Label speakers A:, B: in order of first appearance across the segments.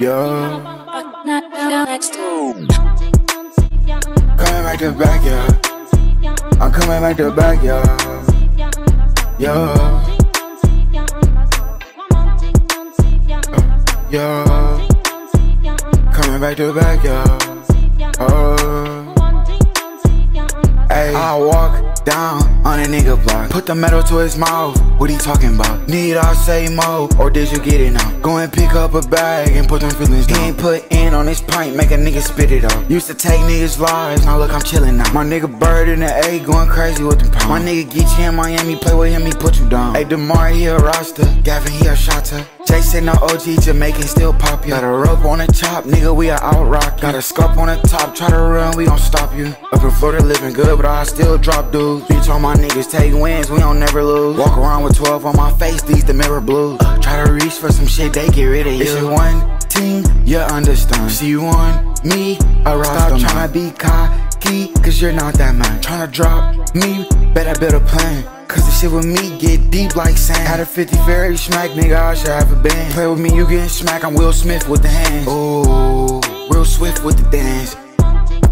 A: Yo.
B: Coming
A: back to back, yeah. I'm coming back to back, yo. Yo. Yo. Coming back to back, yo. Oh. Hey, I walk down on a nigga block. Put the metal to his mouth. What he talking about? Need I say more? Or did you get it now? Go and pick up a bag and put them feelings down. He ain't put in on his pint, make a nigga spit it out. Used to take niggas' lives, now look, I'm chillin' now. My nigga Bird in the A going crazy with the pounds. My nigga Geechee in Miami, play with him, he put you down. Hey, DeMar, he a roster. Gavin, he a shotter. Jason, the OG, Jamaican, still pop you. Got a rope on the top, nigga, we are out rock. Got a scope on the top, try to run, we gon' stop you. Up in Florida, living good, but I still drop dudes. Bitch, all my niggas take wins, we don't never lose. Walk around with 12 on my face, these the mirror blues. Try to reach for some shit, they get rid of you. Is one team, you understand. See you on me, I rock Stop tryna be cause you're not that man. Tryna drop me, better build a plan. Cause the shit with me get deep like sand. Had a 50 fairy smack, nigga, I should have a band. Play with me, you getting smack, I'm Will Smith with the hands. Ooh, real swift with the dance.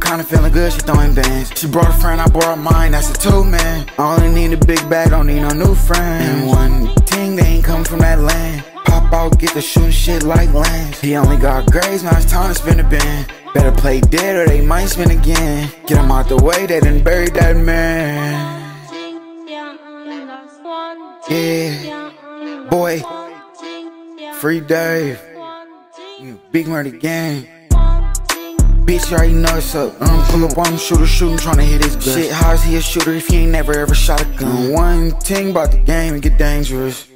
A: Kinda feeling good, she throwing bands. She brought a friend, I brought mine, that's a two man. I only need a big bag, don't need no new friend. And one thing, they ain't come from that land. Out, get the shooting shit like Lance. He only got grades, now it's time to spin a band. Better play dead or they might spin again. Get him out the way, they done buried that man. Yeah, boy, free Dave, big Murda Gang. Bitch, you already know what's up. I'm pull up on him, shooter, shooting, tryna hit his gun. Shit, how's he a shooter if he ain't never ever shot a gun? One thing about the game, it get dangerous.